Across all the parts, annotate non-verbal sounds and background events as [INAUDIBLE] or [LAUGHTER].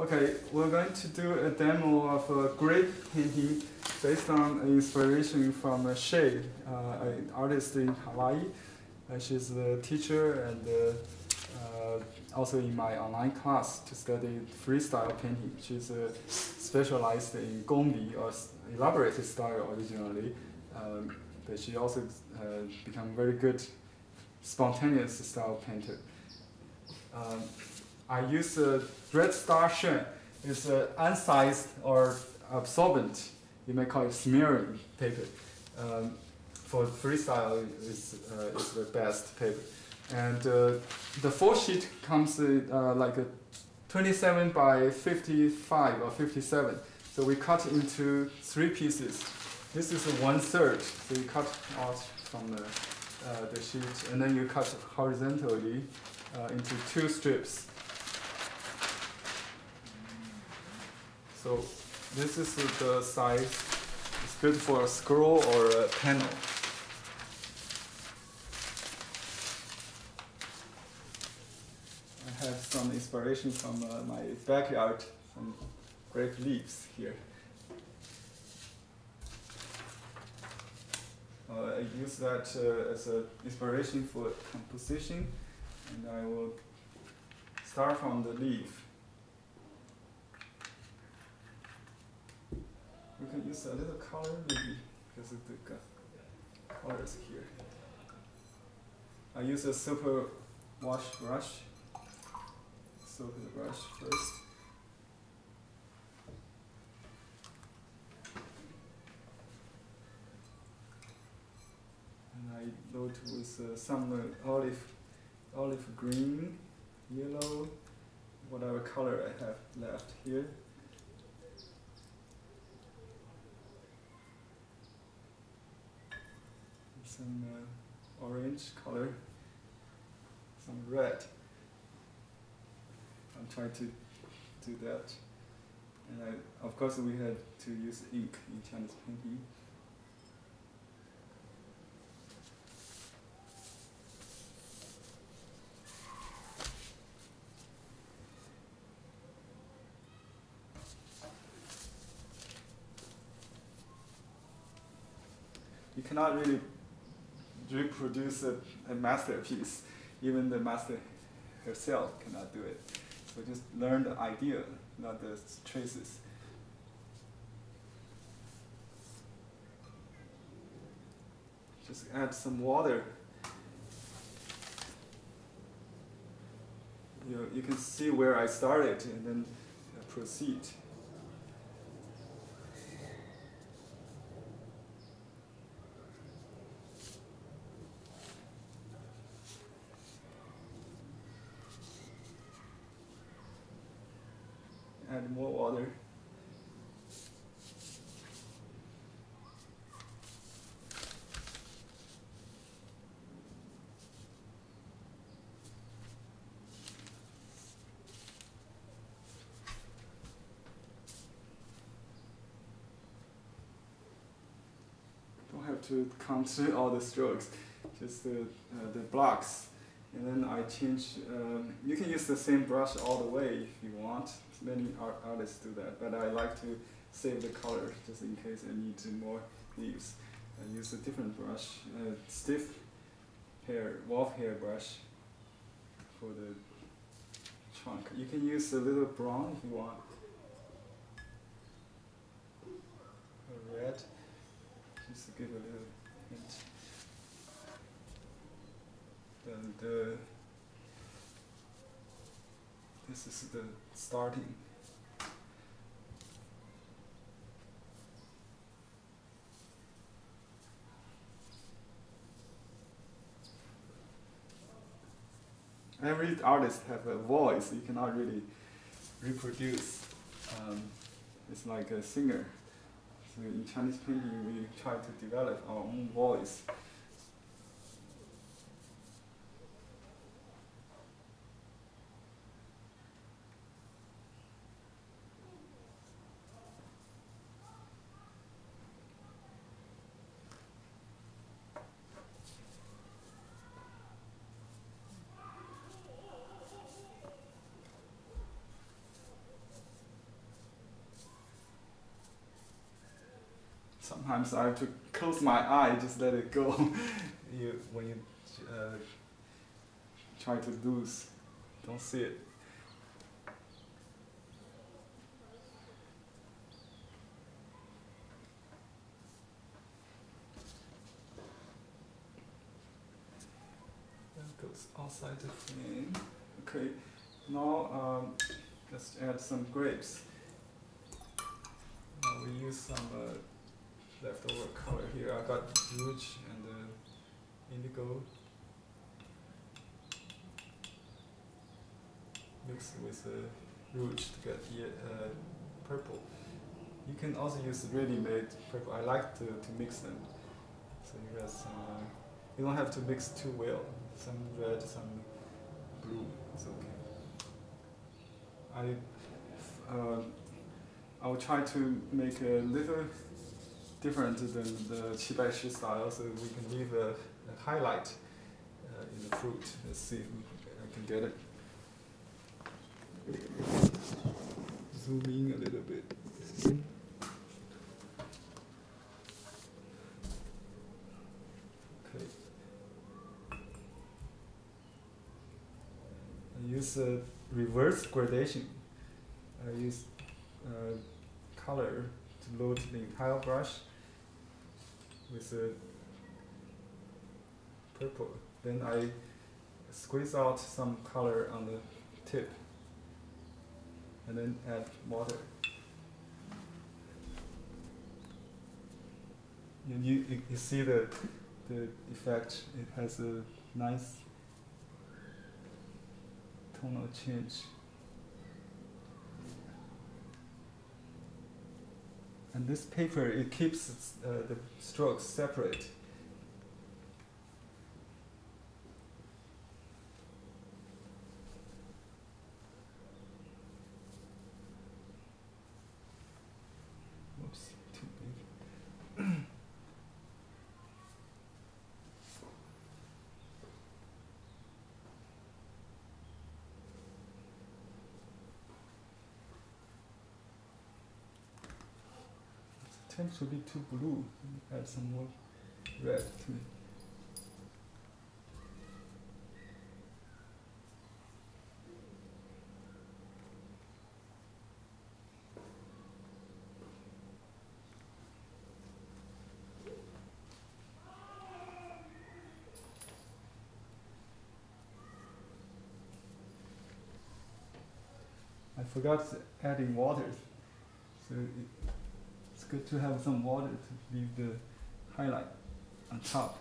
Okay, we're going to do a demo of a grape painting based on inspiration from Shay, uh, an artist in Hawaii. Uh, she's a teacher and uh, uh, also in my online class to study freestyle painting. She's uh, specialized in gongbi or elaborate style originally, um, but she also uh, become very good spontaneous style painter. Um, I use a red star Xuan. It's an unsized or absorbent, you may call it smearing paper. Um, for freestyle, it's, uh, it's the best paper. And uh, the full sheet comes uh, like a 27 by 55 or 57. So we cut into three pieces. This is one third. So you cut out from the, uh, the sheet, and then you cut horizontally uh, into two strips. So this is the size. It's good for a scroll or a panel. I have some inspiration from uh, my backyard, some grape leaves here. Uh, I use that uh, as an inspiration for composition, and I will start from the leaf. We can use a little color maybe because of the colors here. I use a super wash brush. The brush first. And I load with uh, some uh, olive, olive green, yellow, whatever color I have left here. Some uh, orange color, some red. I'm trying to do that. And I, of course we had to use ink in Chinese painting. You cannot really reproduce a, a masterpiece. Even the master herself cannot do it. So just learn the idea, not the traces. Just add some water. You, you can see where I started and then proceed. add more water. Don't have to count all the strokes, just the, uh, the blocks. And then I change, um, you can use the same brush all the way if you want. Many art artists do that, but I like to save the color just in case I need more leaves. I use a different brush, a stiff hair, wolf hair brush for the trunk. You can use a little brown if you want. Or red, just to give a little hint. Then the this is the starting. Every artist have a voice you cannot really reproduce. Um, it's like a singer. In Chinese painting, we try to develop our own voice. Sometimes I have to close my eye, just let it go. [LAUGHS] you, when you uh, try to lose, don't see it. That goes outside the frame. Okay, now um, let's add some grapes. Uh, we use some uh, leftover color here. I got rouge and uh, indigo mixed with uh, rouge to get the uh, purple. You can also use ready-made purple. I like to, to mix them. So you got some. Uh, you don't have to mix too well. Some red, some blue. It's okay. I. Uh, I'll try to make a little different than the Qi Baishi style so we can leave a, a highlight uh, in the fruit. Let's see if I can get it. Zoom in a little bit. Okay. I use a reverse gradation. I use uh, color to load the entire brush with purple. Then I squeeze out some color on the tip and then add water. And you, you, you see the, the effect, it has a nice tonal change. And this paper, it keeps uh, the strokes separate. Whoops, too big. It tends to be too blue. Add some more red to it. I forgot adding water, so good to have some water to leave the highlight on top.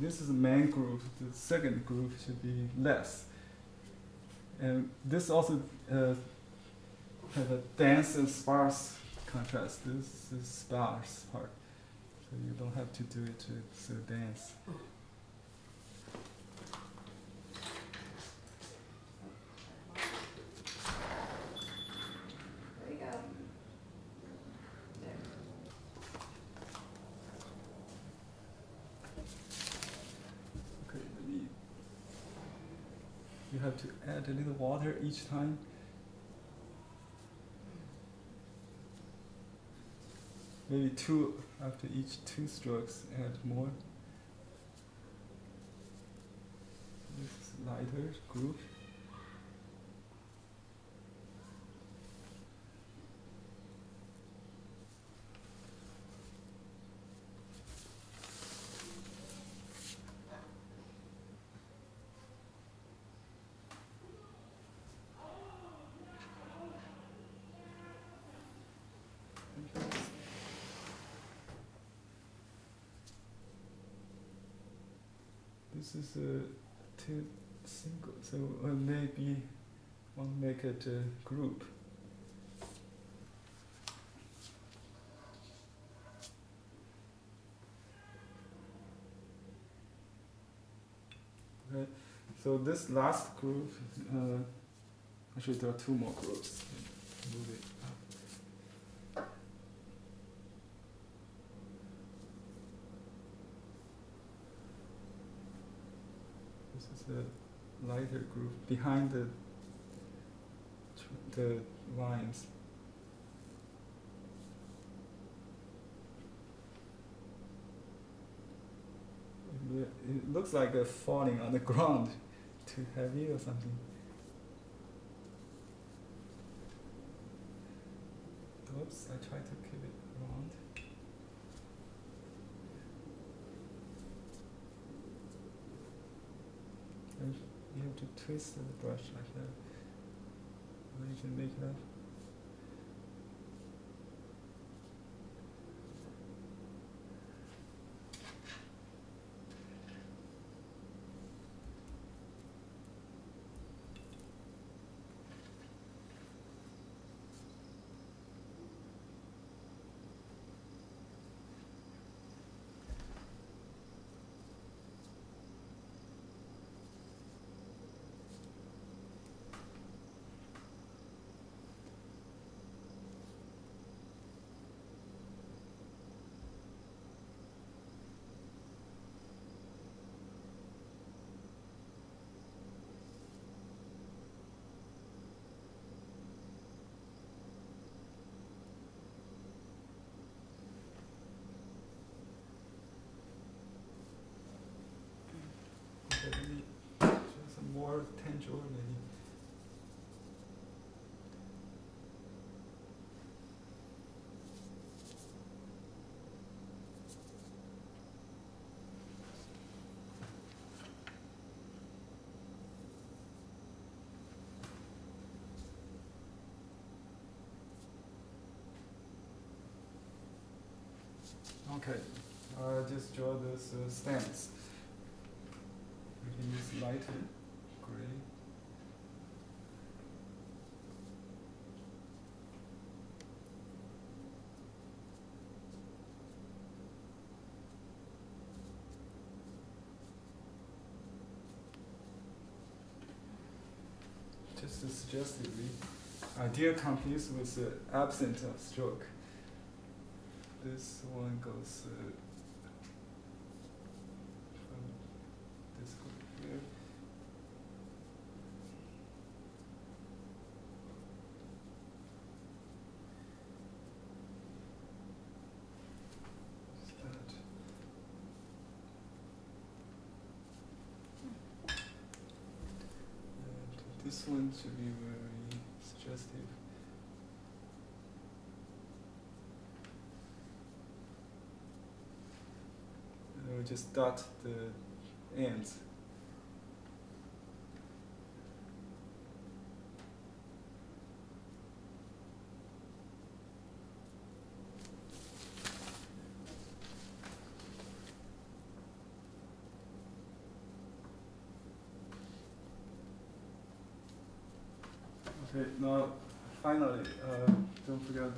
This is the main groove, The second groove should be less. And this also uh, have a dense and sparse contrast. This is sparse part. So you don't have to do it to so dense. There you go. There. Okay, let me. You have to add a little water each time. Maybe two after each two strokes. Add more. This is lighter group. this is a two single, so uh, maybe one make it a group. Okay, so this last group, uh, actually there are two more groups. Move it up. The lighter group behind the the lines. It it looks like a falling on the [LAUGHS] ground, too heavy or something. Oops, I tried to keep it round. And you have to twist the brush like that. And you can make it up. Definitely show some more tangible maybe. Okay, uh, just draw this uh, stems. We can use lighter gray. Just to suggestively, idea confused with the absent of stroke. This one goes uh, from this group here. What's that? And this one should be very suggestive. And we just dot the ends. Okay, now finally, uh, don't forget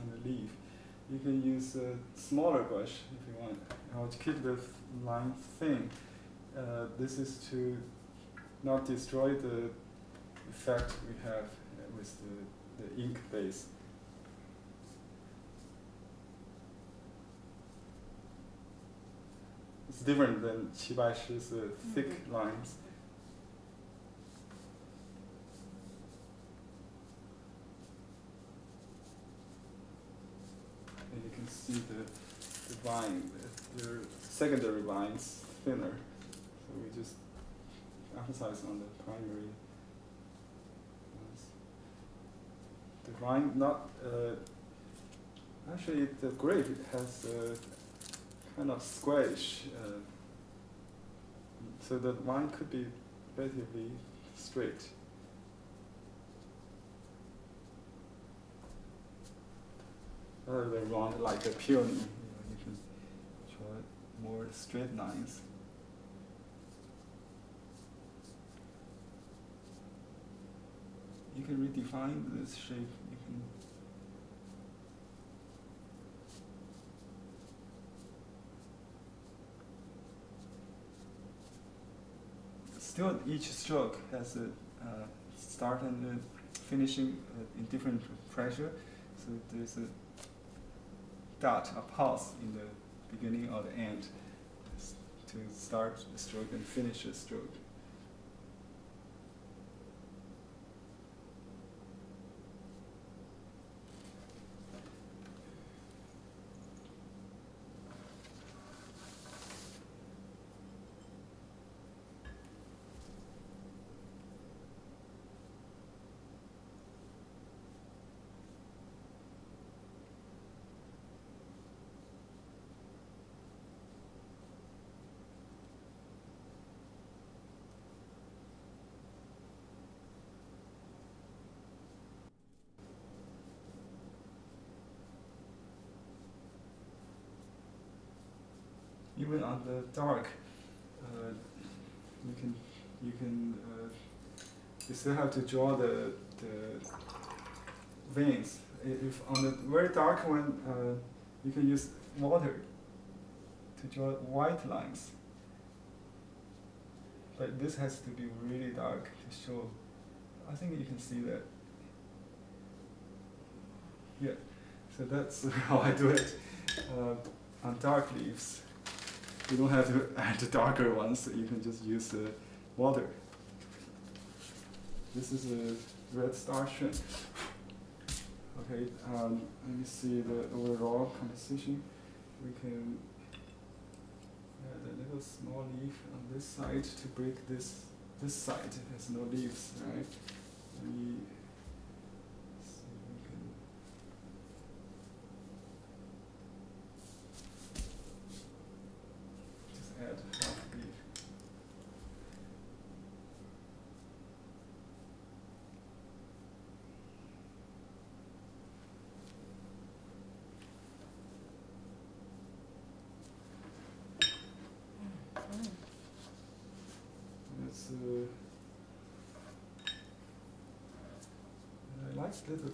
on the leaf. You can use a smaller brush if you want. Now to keep the line thin, uh, this is to not destroy the effect we have with the, the ink base. It's different than Qi Baishi's uh, thick Mhm. lines. And you can see the, the vine, the, secondary lines thinner. So we just emphasize on the primary. The vine not, uh, actually the grape it has a kind of squarish, uh, so the vine could be relatively straight. Rather than round like a peony. You, you can draw more straight lines. You can redefine this shape. You can still each stroke has a uh, start and a finishing uh, in different pressure. So there's a dot, a pause in the beginning or the end to start a stroke and finish a stroke. Even on the dark, uh, you can you can uh, you still have to draw the the veins. If on the very dark one, uh, you can use water to draw white lines. But this has to be really dark to show. I think you can see that. Yeah, so that's [LAUGHS] how I do it uh, on dark leaves. You don't have to [LAUGHS] add the darker ones, you can just use uh, water. This is a red star shrimp. Okay, um, let me see the overall composition. We can add a little small leaf on this side to break this. This side has no leaves, right? Let me see if we can. Just add half leaf. Uh, I like little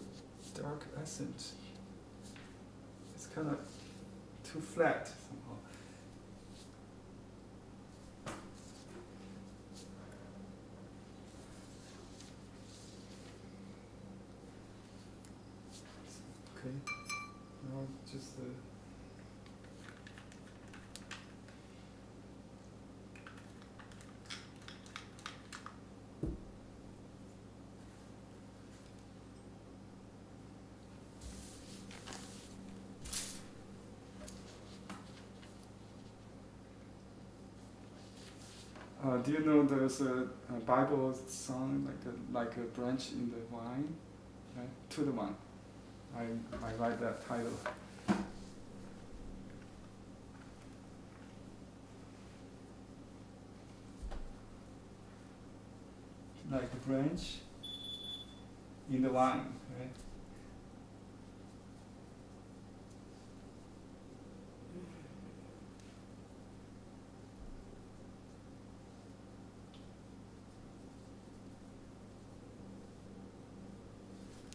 dark accent. It's kind of too flat somehow. Okay. Now just uh, Uh, do you know there's a, a Bible song like a like a branch in the vine, right? To the vine. I I write that title. Like a branch in the vine, right?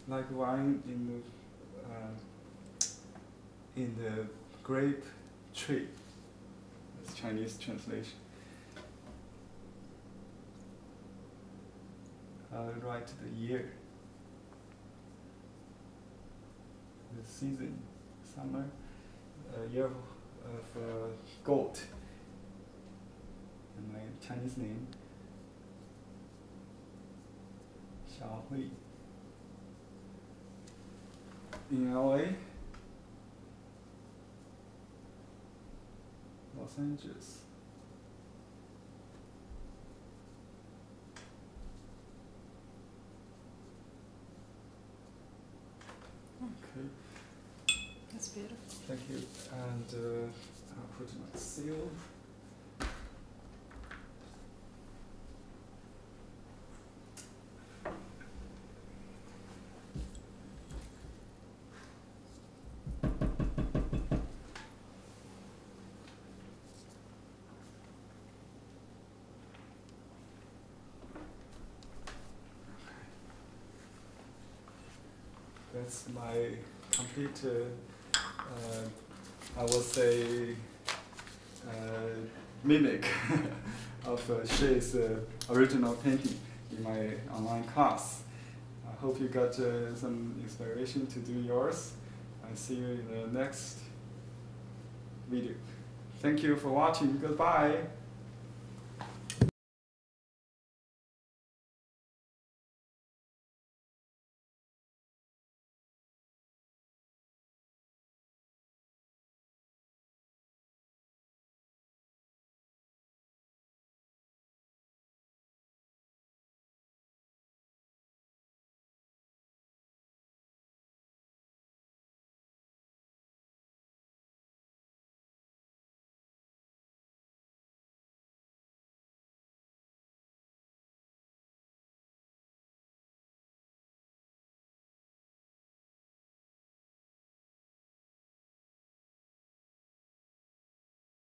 Like wine in the uh, in the grape tree. That's Chinese translation. I'll write the year, the season, summer, uh, year of, uh, goat, and my Chinese name, Xiao Hui in LA, Los Angeles. Okay, That's beautiful. thank you. And uh, I'll put my seal. That's my complete, uh, uh, I will say, uh, mimic [LAUGHS] of uh, original painting in my online class. I hope you got some inspiration to do yours. I'll see you in the next video. Thank you for watching. Goodbye.